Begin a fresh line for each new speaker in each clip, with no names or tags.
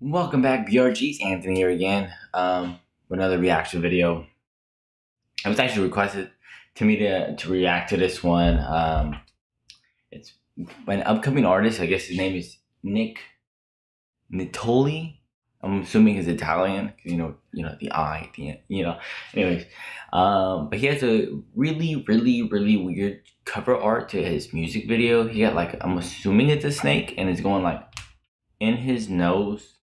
Welcome back, BRGs. Anthony here again um, with another reaction video. It was actually requested to me to, to react to this one. Um, it's an upcoming artist. I guess his name is Nick Nittoli. I'm assuming he's Italian. You know, you know the I, the you know. Anyways, um, but he has a really, really, really weird cover art to his music video. He got like I'm assuming it's a snake, and it's going like in his nose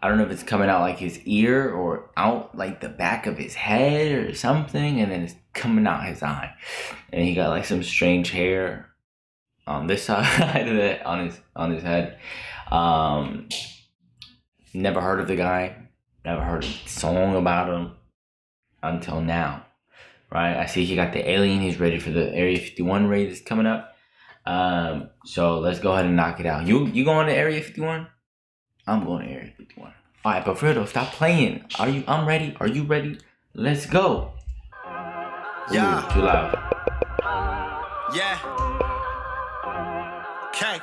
I don't know if it's coming out like his ear or out like the back of his head or something, and then it's coming out his eye. And he got like some strange hair on this side of it on his on his head. Um, never heard of the guy, never heard a song about him until now. Right? I see he got the alien. He's ready for the Area 51 raid that's coming up. Um, so let's go ahead and knock it out. You you going to Area 51? I'm going to Area 51. Alright, but Fredo, stop playing. Are you I'm ready? Are you ready? Let's go.
Yeah.
Ooh, too loud.
Yeah. Okay.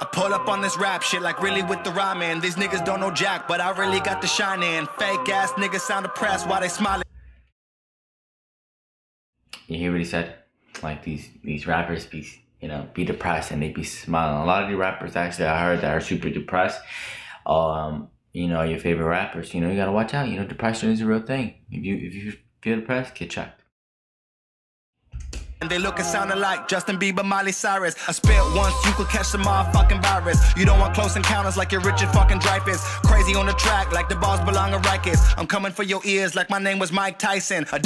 I pull up on this rap shit like really with the rhyme rhyming. These niggas don't know jack, but I really got the shine in. Fake ass niggas sound depressed while they smiling.
You hear what he said? Like these these rappers be you know, be depressed and they be smiling. A lot of the rappers actually I heard that are super depressed. Um, you know, your favorite rappers, you know, you gotta watch out. You know, depression is a real thing. If you if you feel depressed, get checked.
And they look and sound alike Justin Bieber, Miley Cyrus. I spit once, you could catch the motherfucking virus. You don't want close encounters like you're Richard fucking Dreyfuss. Crazy on the track like the balls belong to Rikers. I'm coming for your ears like my name was Mike Tyson. A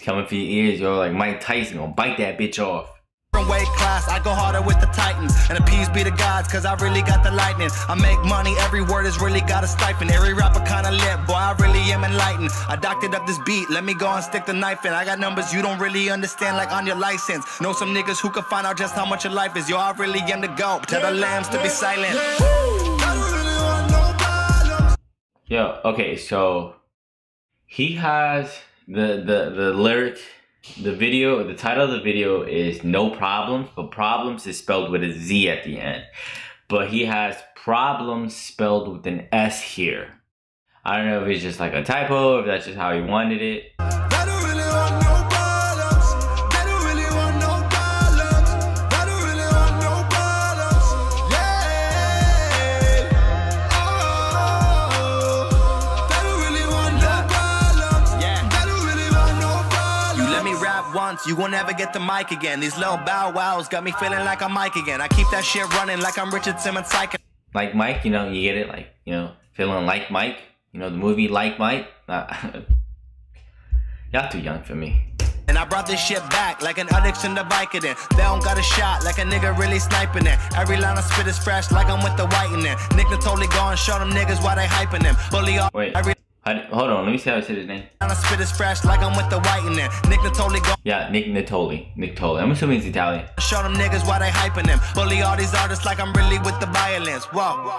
coming for your ears, yo, like Mike Tyson, gonna bite that bitch off.
Weight class, I go harder with the Titans. And the peace be the gods, cause I really got the lightning. I make money, every word is really got a stipend. Every rapper kinda lit, boy, I really am enlightened. I doctored up this beat, let me go and stick the knife in. I got numbers you don't really understand, like on your license. Know some niggas who can find out just how much your life is. Yo, I really am the GOAT. Tell the lambs to be silent.
Yo, okay, so he has the the the lyric the video the title of the video is no problems but problems is spelled with a z at the end. But he has problems spelled with an s here. I don't know if it's just like a typo if that's just how he wanted it
once, you won't ever get the mic again. These little bow wows got me feeling like I'm Mike again. I keep that shit running like I'm Richard Simmons psychic.
Like Mike, you know, you get it, like, you know, feeling like Mike. You know, the movie Like Mike. Y'all too young for me.
And I brought this shit back like an addiction to Vicodin. They don't got a shot like a nigga really sniping it. Every line I spit is fresh like I'm with the whitening. in. Nick Nittoli gone, show them niggas why they hyping them. Bully off.
Wait. Every hold on, let me see how I say his name.
I spit is fresh like I'm with the white in there. Nick Nittoli go.
Yeah, Nick Nittoli. Nick Nittoli. I'm assuming he's Italian.
Show them niggas why they hyping them. Bully all these artists like I'm really with the violence. Whoa.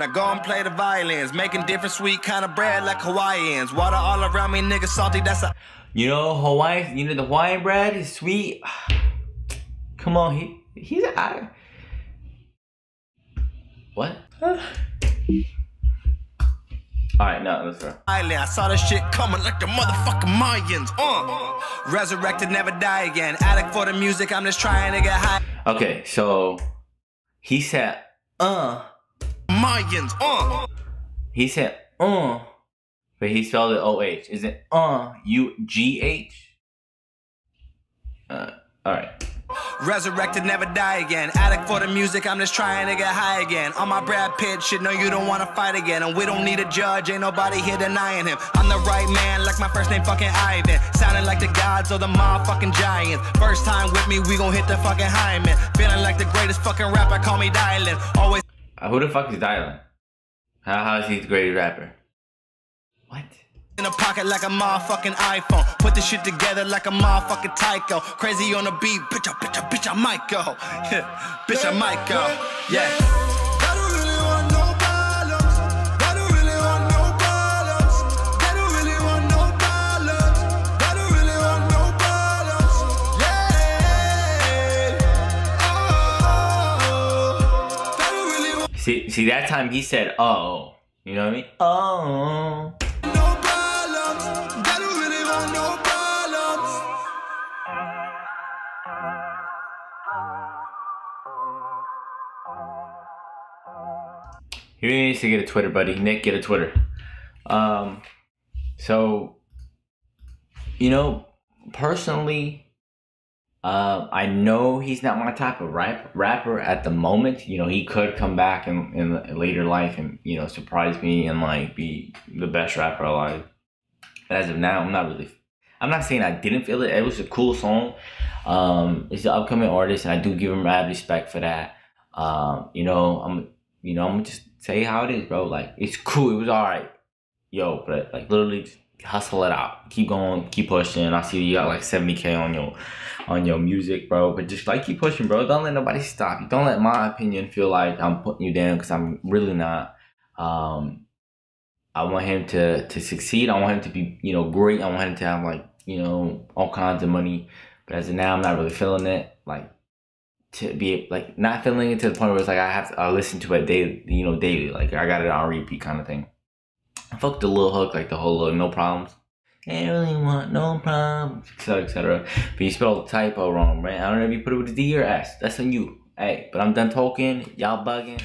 Now go and play the violins, making different sweet kind of bread like Hawaiians. Water all around me, niggas salty. That's a.
You know Hawaii. You know the Hawaiian bread is sweet. Come on, he he's a. What? Alright, no, that's fair.
I saw this shit coming like the motherfucking Mayans. Uh. Resurrected, never die again. Addict for the music, I'm just trying to get high.
Okay, so he said, uh.
Mayans, uh.
He said, uh. But he spelled it O-H. Is it uh, U-G-H? Uh, alright.
Resurrected, never die again. Addict for the music, I'm just trying to get high again. On my Brad Pitt shit, no, you don't wanna fight again. And we don't need a judge, ain't nobody here denying him. I'm the right man, like my first name fucking Ivan. Sounding like the gods or the motherfucking giants. First time with me, we gon' hit the fucking high man. Feeling like the greatest fucking rapper, call me Dylan. Always.
Uh, who the fuck is Dylan? How, how is he the greatest rapper? What?
In a pocket like a motherfucking iPhone. Put this shit together like a motherfucking tycho. Crazy on the beat, bitch, I, bitch, I, bitch, I might go. Yeah, bitch, I might go. Yeah.
See, see that time he said, "Oh," you know what I mean? Oh. He really needs to get a Twitter, buddy. Nick, get a Twitter. Um, so, you know, personally, uh, I know he's not my type of rap rapper at the moment. You know, he could come back in, in later life and you know surprise me and like be the best rapper alive. But as of now, I'm not really. I'm not saying I didn't feel it. It was a cool song. Um, he's an upcoming artist, and I do give him mad respect for that. Um, you know, I'm you know I'm gonna just say how it is, bro. Like it's cool. It was all right, yo. But like literally, hustle it out. Keep going. Keep pushing. I see you got like 70k on your on your music, bro. But just like keep pushing, bro. Don't let nobody stop you. Don't let my opinion feel like I'm putting you down because I'm really not. Um, I want him to to succeed. I want him to be you know great. I want him to have like you know all kinds of money. But as of now, I'm not really feeling it. Like to be like not feeling it to the point where it's like I have to I listen to it daily, you know, daily. Like I got it on repeat kind of thing. I fucked the little hook, like the whole little no problems. Ain't really want no problems, etc. etc. But you spelled the typo wrong, man. I don't know if you put it with a D or S. That's on you. Hey, but I'm done talking. Y'all bugging.